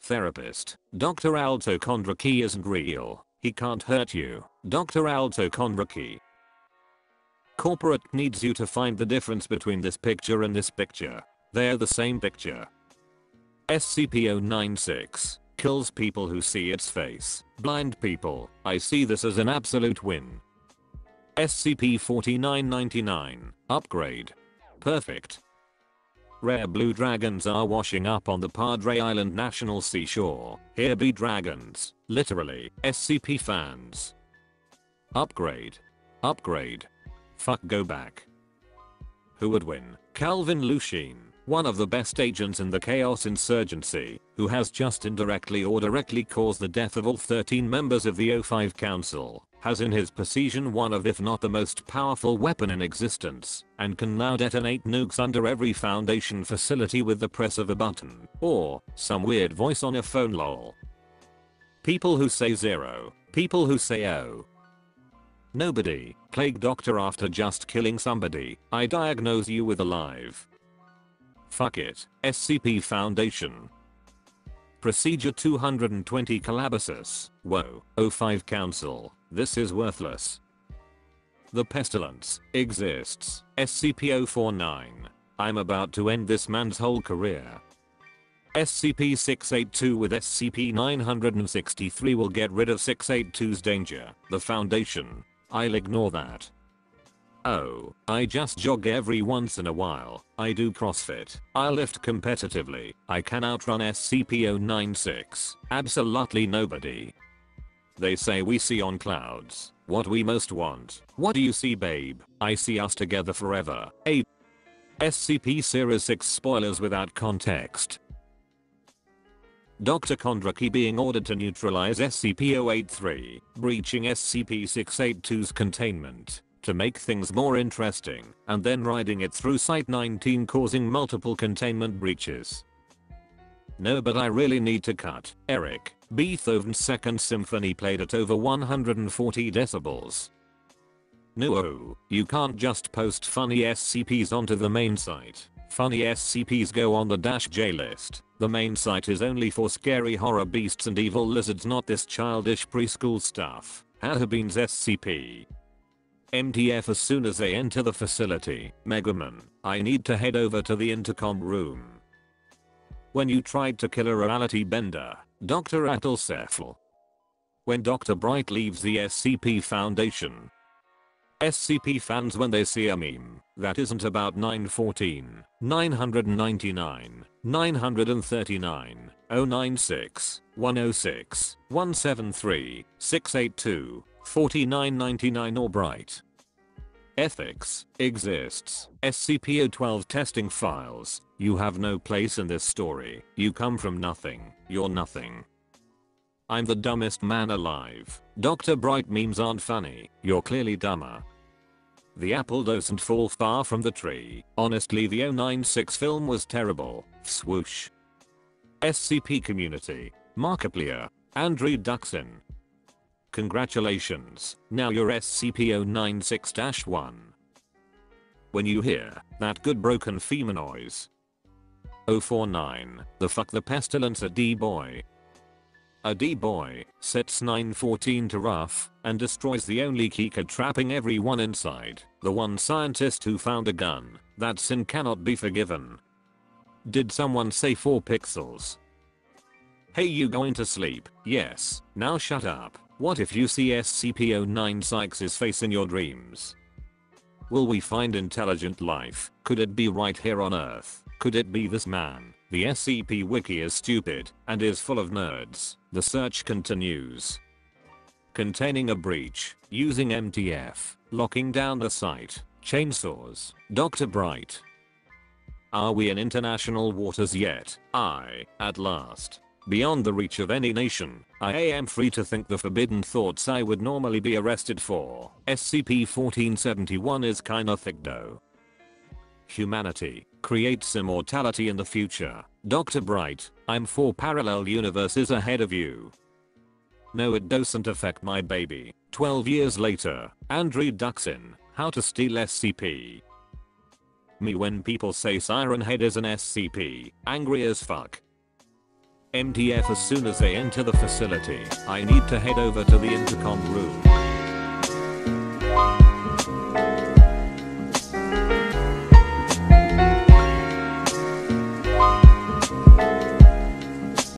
Therapist. Dr. Alto Kondraki isn't real. He can't hurt you. Dr. Alto Kondraki. Corporate needs you to find the difference between this picture and this picture. They're the same picture. SCP-096 kills people who see its face. Blind people. I see this as an absolute win. SCP-4999 upgrade. Perfect. Rare blue dragons are washing up on the Padre Island National Seashore. Here be dragons. Literally. SCP fans. Upgrade. Upgrade. Fuck go back. Who would win? Calvin Lushin, one of the best agents in the Chaos Insurgency, who has just indirectly or directly caused the death of all 13 members of the O5 Council, has in his possession one of if not the most powerful weapon in existence, and can now detonate nukes under every Foundation facility with the press of a button, or some weird voice on a phone lol. People who say zero, people who say oh, Nobody, plague doctor after just killing somebody, I diagnose you with alive. Fuck it, SCP Foundation. Procedure 220 Calabasas, whoa, O5 Council, this is worthless. The pestilence exists, SCP-049. I'm about to end this man's whole career. SCP-682 with SCP-963 will get rid of 682's danger, the Foundation, I'll ignore that. Oh, I just jog every once in a while, I do CrossFit, I lift competitively, I can outrun SCP-096, absolutely nobody. They say we see on clouds, what we most want. What do you see babe? I see us together forever. A SCP Series 6 spoilers without context. Dr. Kondraki being ordered to neutralize SCP-083, breaching SCP-682's containment to make things more interesting, and then riding it through Site-19 causing multiple containment breaches. No but I really need to cut. Eric, Beethoven's Second Symphony played at over 140 decibels. No, oh, you can't just post funny SCPs onto the main site. Funny SCPs go on the dash J list. The main site is only for scary horror beasts and evil lizards not this childish preschool stuff. Hatterbean's SCP. MTF as soon as they enter the facility. Megaman, I need to head over to the intercom room. When you tried to kill a reality bender, Dr. Alto Clef. When Dr. Bright leaves the SCP Foundation, SCP fans when they see a meme that isn't about 914, 999, 939, 096, 106, 173, 682, 4999 or bright. Ethics exists. SCP-012 testing files. You have no place in this story. You come from nothing. You're nothing. I'm the dumbest man alive. Dr. Bright memes aren't funny. You're clearly dumber. The apple doesn't fall far from the tree. Honestly the 096 film was terrible. Swoosh. SCP community. Markiplier. Andrew Duxon. Congratulations, now you're SCP-096-1. When you hear that good broken femur noise. 049, the fuck the pestilence a D-boy. A D-boy sets 914 to rough and destroys the only keycard trapping everyone inside, the one scientist who found a gun. That sin cannot be forgiven. Did someone say 4 pixels? Hey you going to sleep? Yes, now shut up. What if you see SCP-096's face in your dreams? Will we find intelligent life? Could it be right here on Earth? Could it be this man? The SCP wiki is stupid and is full of nerds. The search continues. Containing a breach, using MTF, locking down the site, chainsaws, Dr. Bright. Are we in international waters yet? I, at last, beyond the reach of any nation, I am free to think the forbidden thoughts I would normally be arrested for. SCP-1471 is kinda thick though. Humanity creates immortality in the future. Dr. Bright, I'm four parallel universes ahead of you. No it doesn't affect my baby. 12 years later, Andrew Duxin, how to steal SCP. Me when people say Siren Head is an SCP, angry as fuck. MTF as soon as they enter the facility, I need to head over to the intercom room.